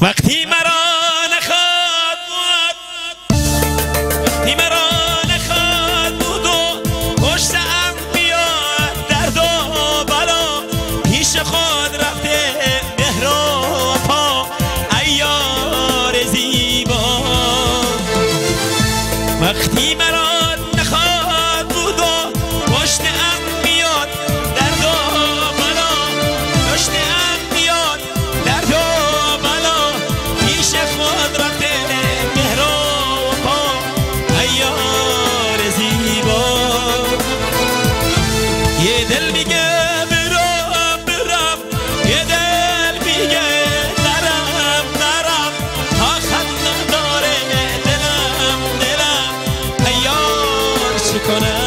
وقتی مرا کنم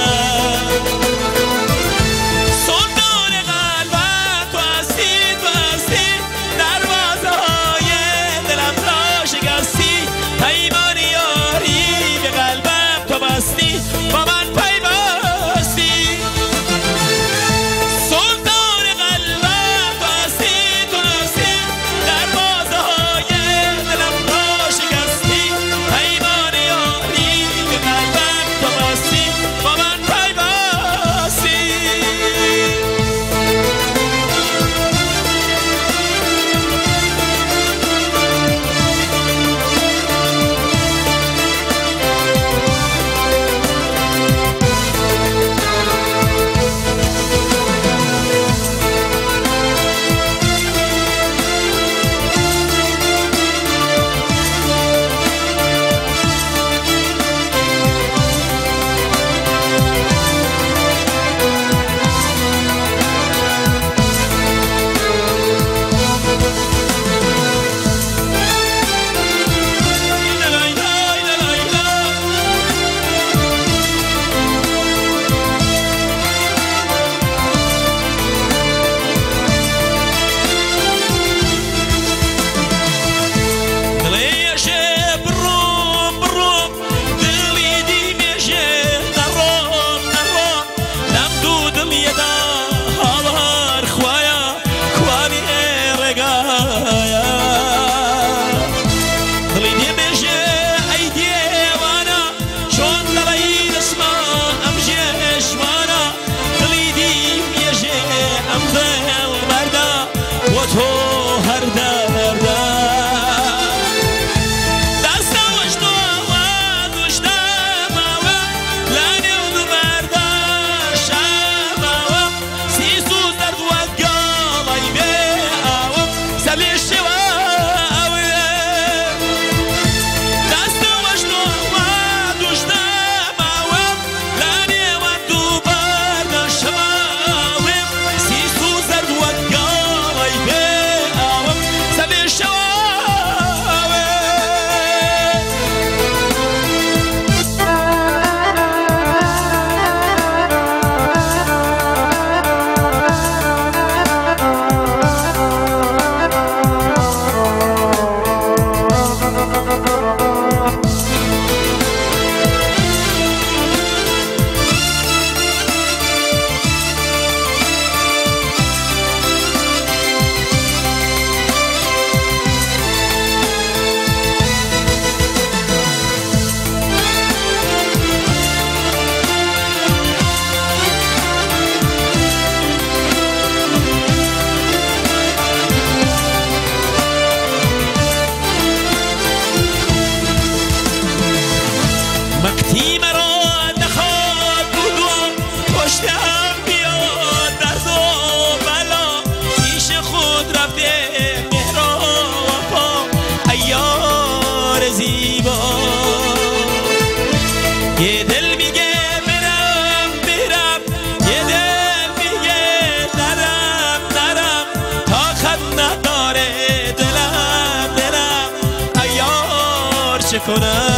زیبا. یه دل میگه برم برم. یه دل میگه نرم نرم تا خط نداره دلم دلم. ایار چه کنم؟